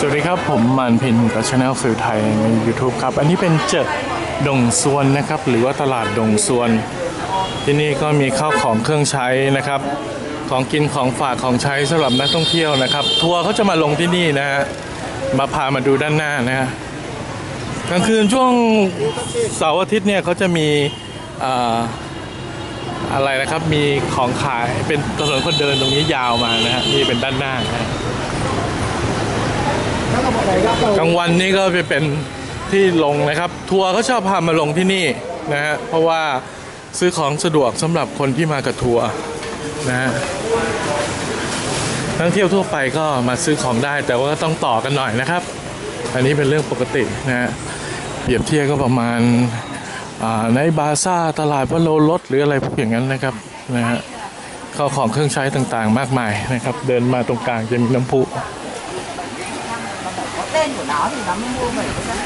สวัสดีครับ ผมมันพินกับช anel ฟิลไทยใน YouTube ครับ อันนี้เป็นเจดดงซวนนะครับ หรือว่าตลาดดงซวน ที่นี่ก็มีข้าวของเครื่องใช้นะครับ ของกินของฝากของใช้สำหรับนักท่องเที่ยวนะครับ ทัวร์เขาจะมาลงที่นี่นะฮะมาพามาดูด้านหน้านะฮะกลางคืนช่วงเสาร์อาทิตย์เนี่ยเขาจะมีอะไรนะครับ มีของขายเป็นถนนคนเดินตรงนี้ยาวมานะฮะนี่เป็นด้านหน้านะ กลางวันนี่ก็ไปเป็นที่ลงนะครับ ทัวร์เขาชอบพามาลงที่นี่นะฮะเพราะว่าซื้อของสะดวกสำหรับคนที่มากับทัวร์นะฮะนักท่องเที่ยวทั่วไปก็มาซื้อของได้ แต่ว่าก็ต้องต่อกันหน่อยนะครับ อันนี้เป็นเรื่องปกตินะฮะเปรียบเทียบก็ประมาณาในบาซ่าตลาดวัดโลรถหรืออะไรพวกอย่างนั้นนะครับนะฮะข้าวของเครื่องใช้ต่างๆ มากมายนะครับ เดินมาตรงกลางจะมีน้ำพุ tên của nó thì nó mới mua bảy cái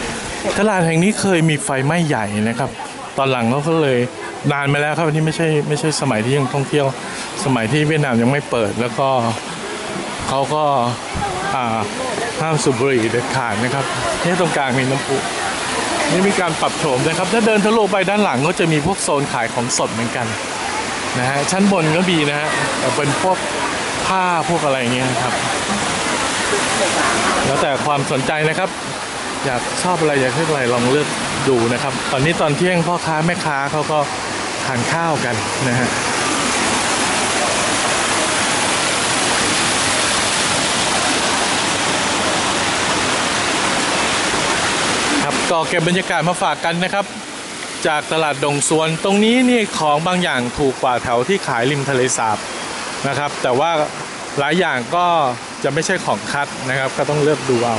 ตลาดแห่งนี้เคยมีไฟไหม้ใหญ่นะครับ ตอนหลังเขาก็เลยนานมาแล้วครับอันนี้ไม่ใช่ไม่ใช่สมัยที่ยังท่องเที่ยว สมัยที่เวียดนามยังไม่เปิด แล้วก็เขาก็อ่าห้ามสูบบุหรี่เด็ดขาดนะครับที่ตรงกลางมีน้ำพุนี่มีการปรับโฉมนะครับ ถ้าเดินทะลุไปด้านหลังก็จะมีพวกโซนขายของสดเหมือนกันนะฮะชั้นบนก็มีนะฮะแต่เป็นพวกผ้าพวกอะไรเงี้ยครับ แล้วแต่ความสนใจนะครับ อยากชอบอะไรอยากเลือกอะไรลองเลือกดูนะครับ ตอนนี้ตอนเที่ยงพ่อค้าแม่ค้าเขาก็ทานข้าวกันนะฮะครับก็เก็บบรรยากาศมาฝากกันนะครับ จากตลาดดงสวนตรงนี้นี่ของบางอย่างถูกกว่าแถวที่ขายริมทะเลสาบนะครับ แต่ว่าหลายอย่างก็ จะไม่ใช่ของคัดนะครับ ก็ต้องเลือกดูเอา